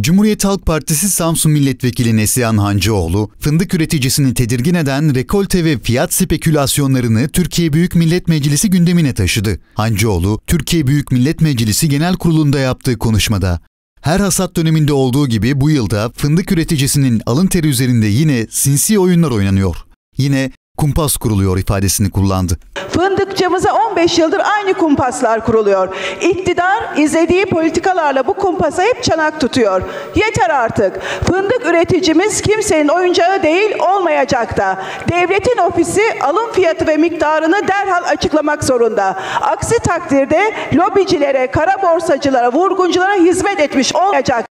Cumhuriyet Halk Partisi Samsun Milletvekili Neslihan Hancıoğlu, fındık üreticisini tedirgin eden rekolte ve fiyat spekülasyonlarını Türkiye Büyük Millet Meclisi gündemine taşıdı. Hancıoğlu, Türkiye Büyük Millet Meclisi Genel Kurulu'nda yaptığı konuşmada, her hasat döneminde olduğu gibi bu yılda fındık üreticisinin alın teri üzerinde yine sinsi oyunlar oynanıyor. Yine kumpas kuruluyor ifadesini kullandı. Fındıkçımıza 15 yıldır aynı kumpaslar kuruluyor. İktidar izlediği politikalarla bu kumpasa hep çanak tutuyor. Yeter artık. Fındık üreticimiz kimsenin oyuncağı değil olmayacak da. Devletin ofisi alım fiyatı ve miktarını derhal açıklamak zorunda. Aksi takdirde lobicilere, kara borsacılara, vurgunculara hizmet etmiş olmayacak.